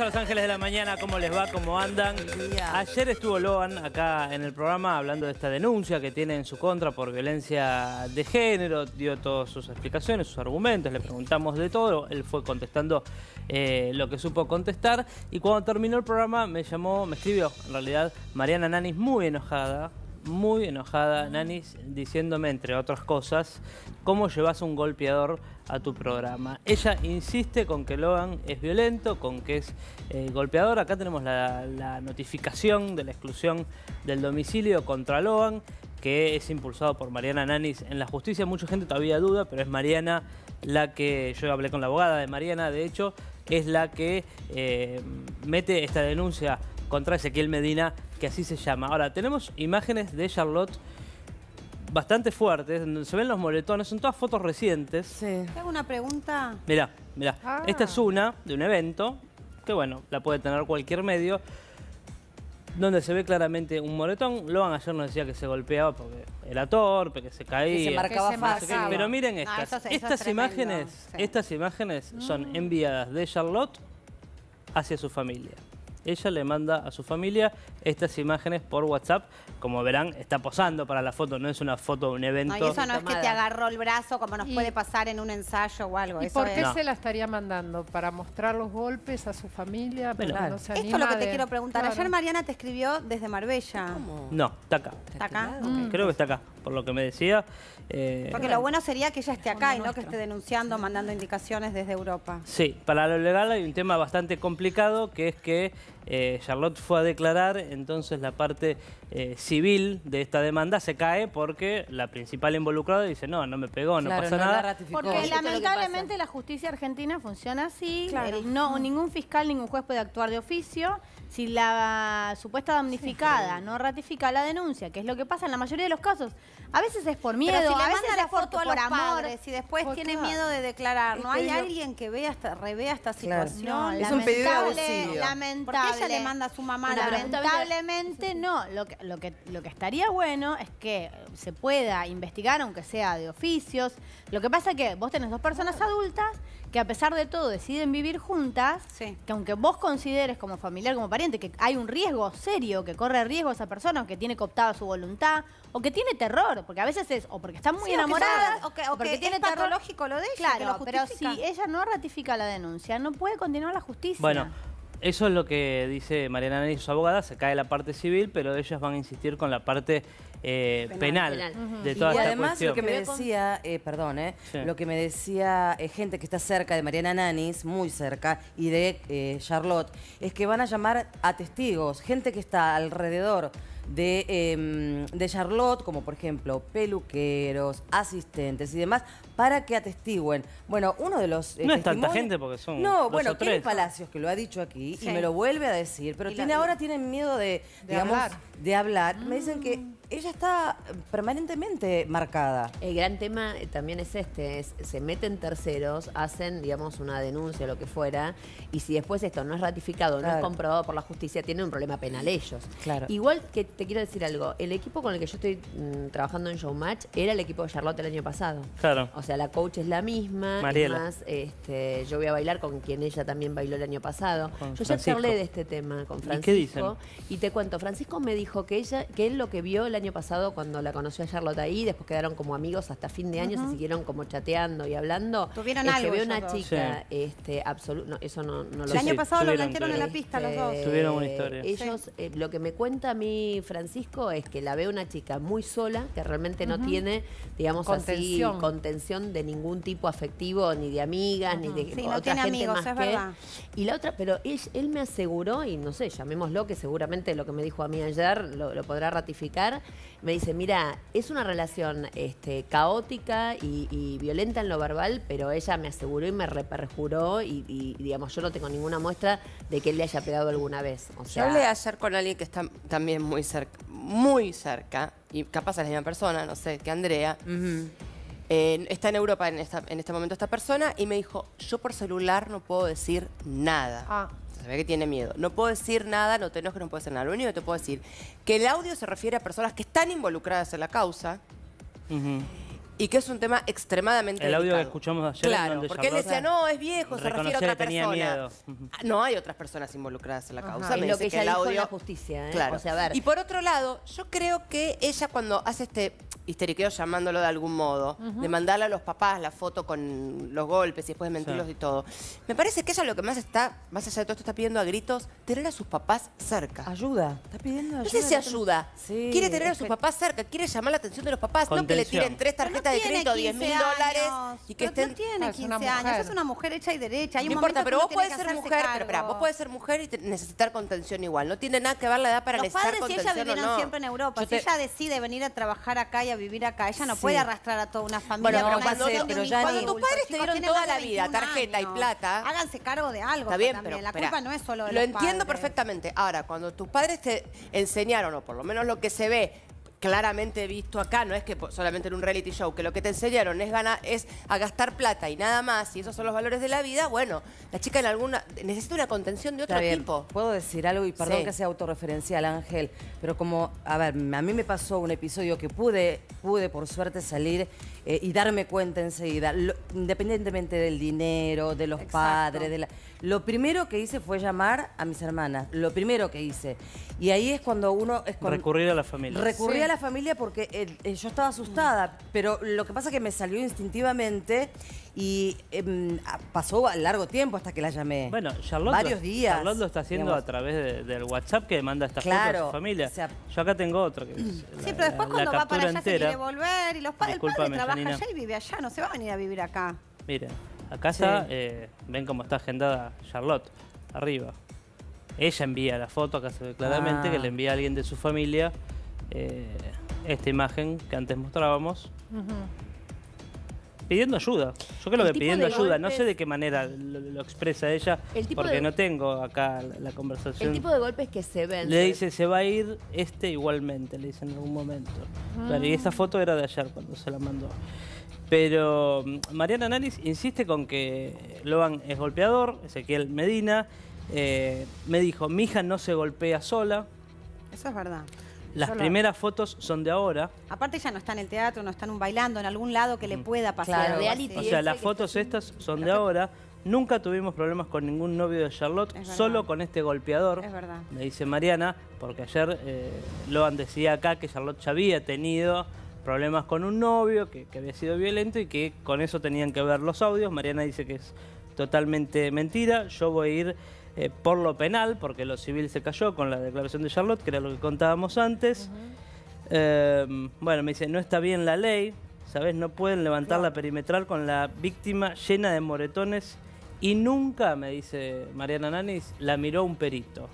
a Los Ángeles de la Mañana, ¿cómo les va? ¿Cómo andan? Ayer estuvo Loan acá en el programa hablando de esta denuncia que tiene en su contra por violencia de género, dio todas sus explicaciones, sus argumentos, le preguntamos de todo, él fue contestando eh, lo que supo contestar y cuando terminó el programa me llamó, me escribió en realidad Mariana Nanis muy enojada, muy enojada, Nanis, diciéndome, entre otras cosas, cómo llevas un golpeador a tu programa. Ella insiste con que Logan es violento, con que es eh, golpeador. Acá tenemos la, notificación de la exclusión del domicilio contra Logan, que es impulsado por Mariana Nanis en la justicia. Mucha gente todavía duda, pero es Mariana la que, yo hablé con la abogada de Mariana, de hecho, es la que eh, mete esta denuncia contra Ezequiel Medina, que así se llama. Ahora, tenemos imágenes de Charlotte bastante fuertes, donde se ven los moretones, son todas fotos recientes. Sí. ¿Te hago una pregunta? Mirá, mirá. Ah. Esta es una de un evento, que bueno, la puede tener cualquier medio, donde se ve claramente un moretón. Loan ayer nos decía que se golpeaba porque era torpe, que se caía. Que se marcaba Que se fácil. marcaba. Pero miren No, estas. eso eso estas imágenes, sí. estas imágenes son enviadas de Charlotte hacia su familia. Ella le manda a su familia estas imágenes por WhatsApp. Como verán, está posando para la foto, no es una foto de un evento. No, y eso no es que te agarró el brazo como nos Y- puede pasar en un ensayo o algo. ¿Y Eso por qué se la estaría mandando? ¿Para mostrar los golpes a su familia? Bueno, no se Esto es lo que te de- quiero preguntar. Claro. Ayer Mariana te escribió desde Marbella. ¿Cómo? No, está acá. ¿Está acá? Mm. Creo que está acá, por lo que me decía. Eh, Porque lo bueno sería que ella esté acá y no que esté denunciando, mandando indicaciones desde Europa. Sí, para lo legal hay un tema bastante complicado que es que eh, Charlotte fue a declarar, entonces la parte eh, civil de esta demanda se cae porque la principal involucrada dice, no, no me pegó, no Claro, pasa no nada. Porque es lamentablemente la justicia argentina funciona así. Claro. El- no, ningún fiscal, ningún juez puede actuar de oficio. Si la supuesta damnificada no ratifica la denuncia, que es lo que pasa en la mayoría de los casos, a veces es por miedo, Pero si a veces manda la es por, foto a por los amor. padres y después Pues tiene claro. miedo de declarar, ¿no Es hay alguien que vea esta, revea esta Claro. situación? No, Es un pedido de auxilio. lamentable. Ella le manda a su mamá Bueno, lamentablemente no. Lo que, lo, que, lo que estaría bueno es que se pueda investigar, aunque sea de oficios. Lo que pasa es que vos tenés dos personas adultas que a pesar de todo deciden vivir juntas, Sí. que aunque vos consideres como familiar, como pariente, que hay un riesgo serio, que corre riesgo esa persona, o que tiene cooptada su voluntad, o que tiene terror, porque a veces es, o porque está muy Sí, o que enamorada, o que- o porque que tiene es terror. patológico lo de ella, que Claro, lo pero si ella no ratifica la denuncia, no puede continuar la justicia. Bueno, eso es lo que dice Mariana Nani y sus abogadas, se cae la parte civil, pero ellas van a insistir con la parte eh, penal, Penal. de Y toda esta además cuestión. lo que me decía, eh, perdón, eh, Sí. lo que me decía eh, gente que está cerca de Mariana Nanis, muy cerca, y de eh, Charlotte, es que van a llamar a testigos, gente que está alrededor de, eh, de Charlotte, como por ejemplo peluqueros, asistentes y demás, para que atestiguen. Bueno, uno de los... eh, No es tanta gente porque son No, dos bueno, o tres. Palacios, que lo ha dicho aquí, Sí. y me lo vuelve a decir, pero tiene, la- ahora tienen miedo de, De digamos, hablar. de hablar. Me dicen que ella está permanentemente marcada. El gran tema eh, también es este, es, se meten terceros, hacen, digamos, una denuncia, lo que fuera, y si después esto no es ratificado, no es comprobado por la justicia, tienen un problema penal ellos. Claro. Igual que te quiero decir algo, el equipo con el que yo estoy mm, trabajando en Showmatch era el equipo de Charlotte el año pasado. Claro. O sea, la coach es la misma. Mariela. más, este, yo voy a bailar con quien ella también bailó el año pasado. Con yo ya charlé de este tema con ¿Y Francisco. qué dicen? Y te cuento, Francisco me dijo que ella, que él lo que vio el año pasado cuando la conoció a Charlotte ahí, después quedaron como amigos hasta fin de año, se siguieron como chateando y hablando. Tuvieron es algo que veo una dos. chica, este, absoluto, no, eso no, no lo El Sí, año sí, pasado lo blanquearon en la pista los dos. Eh, Tuvieron una historia. Ellos, eh, lo que me cuenta a mí Francisco es que la ve una chica muy sola, que realmente no tiene, digamos Contención. así, contención de ningún tipo afectivo, ni de amigas, ni de Sí, no otra tiene gente amigos, más es que. verdad. Y la otra, pero él, él me aseguró, y no sé, llamémoslo, que seguramente lo que me dijo a mí ayer lo, lo podrá ratificar. Me dice, mira, es una relación este, caótica y, y violenta en lo verbal, pero ella me aseguró y me reperjuró y, y, digamos, yo no tengo ninguna muestra de que él le haya pegado alguna vez. O Yo sea, hablé ayer con alguien que está también muy cerca, muy cerca, y capaz es la misma persona, no sé, que Andrea. Eh, está en Europa en, esta- en este momento esta persona y me dijo, yo por celular no puedo decir nada. Ah. Se ve que tiene miedo. No puedo decir nada, no te enojes, no puedo decir nada. Lo único que te puedo decir, que el audio se refiere a personas que están involucradas en la causa y que es un tema extremadamente El audio que delicado. escuchamos ayer Claro, donde porque él decía, no, es viejo, se refiere a otra que tenía persona. Ah, No hay otras personas involucradas en la causa. Me lo dice que ella el dijo en audio... la justicia, ¿eh? Claro. O sea, a ver. Y por otro lado, yo creo que ella cuando hace este histeriqueo, llamándolo de algún modo, de mandarle a los papás la foto con los golpes y después de mentirlos Sí. y todo, me parece que ella lo que más está, más allá de todo esto, está pidiendo a gritos tener a sus papás cerca. Ayuda. Está pidiendo ayuda. No sé si ayuda. Sí, quiere tener a sus que- papás cerca, quiere llamar la atención de los papás, no que le Contención. tiren tres no tarjetas de crédito, 10 mil 15 dólares y que Pero estén... No tiene Ah, es 15 una años, mujer. es una mujer hecha y derecha. Hay No un importa, pero vos podés ser mujer, pero cargo. espera, vos podés ser mujer y te- necesitar contención igual. No tiene nada que ver la edad para Los necesitar padres y ella contención vivieron no. siempre en Europa. Si ella decide venir a trabajar acá y a vivir acá, ella no Sí. puede arrastrar a toda una familia. Bueno, pero cuando- pero ya. Tus padres te dieron toda la vida 21 tarjeta y plata. Háganse cargo de algo Está bien, también. pero La espera, culpa no es solo de Lo los entiendo padres. perfectamente. Ahora, cuando tus padres te enseñaron, o por lo menos lo que se ve claramente visto acá, no es que solamente en un reality show, que lo que te enseñaron es ganar, es a gastar plata y nada más, y esos son los valores de la vida, bueno, la chica en alguna necesita una contención de otro Está bien. tipo. Puedo decir algo y perdón Sí. que sea autorreferencial, Ángel, pero como, a ver, a mí me pasó un episodio que pude, pude por suerte salir eh, y darme cuenta enseguida, Lo- independientemente del dinero, de los Exacto. padres, de la, lo primero que hice fue llamar a mis hermanas, lo primero que hice. Y ahí es cuando uno es cuando- Recurrir a la familia. Recurrí Sí. a la familia porque eh, eh, yo estaba asustada, pero lo que pasa es que me salió instintivamente y em, ah, pasó largo tiempo hasta que la llamé. Bueno, Charlotte, Varios días. Charlotte lo está haciendo digamos. a través de- del WhatsApp que manda esta foto a Claro, su familia. o sea- Yo acá tengo otro. Que es Sí, la- pero después la- cuando la va para allá se entera. quiere volver y los padres, el padre trabaja Janina. allá y vive allá, no se va a venir a vivir acá. Miren, acá Sí. está, eh, ven cómo está agendada Charlotte, arriba. Ella envía la foto, acá se ve claramente Ah. que le envía a alguien de su familia eh, esta imagen que antes mostrábamos. Pidiendo ayuda. Yo creo El que pidiendo ayuda. No sé de qué manera lo, lo expresa ella, El tipo porque de- no tengo acá la, la conversación. El tipo de golpes que se ven. Le dice, se va a ir este igualmente, le dice en algún momento. Claro, y esa foto era de ayer cuando se la mandó. Pero mm, Mariana Nanis insiste con que Logan es golpeador, Ezequiel Medina. eh, me dijo, mi hija no se golpea sola. Eso es verdad. Las primeras fotos son de ahora. Aparte ella no está en el teatro, no está en un bailando, en algún lado que le pueda pasar. Claro. O sea, las fotos estas son de ahora. Nunca tuvimos problemas con ningún novio de Charlotte, solo con este golpeador. Es verdad. Me dice Mariana, porque ayer eh, Logan decía acá que Charlotte ya había tenido problemas con un novio, que, que había sido violento y que con eso tenían que ver los audios. Mariana dice que es totalmente mentira. Yo voy a ir eh, por lo penal, porque lo civil se cayó con la declaración de Charlotte, que era lo que contábamos antes. Eh, bueno, me dice, no está bien la ley, ¿sabes? No pueden levantar la perimetral con la víctima llena de moretones y nunca, me dice Mariana Nanis, la miró un perito.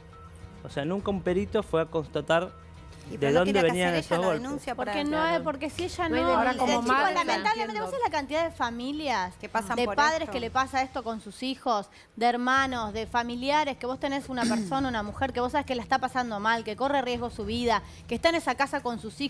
O sea, nunca un perito fue a constatar Y de dónde tiene que venían hacer esos ella la golpes. denuncia para Porque no es, porque si ella No no. Ahora el como chico, madre, lamentablemente, vos sabés la cantidad de familias, Que pasan de por padres esto. que le pasa esto con sus hijos, de hermanos, de familiares, que vos tenés una persona, una mujer que vos sabés que la está pasando mal, que corre riesgo su vida, que está en esa casa con sus hijos.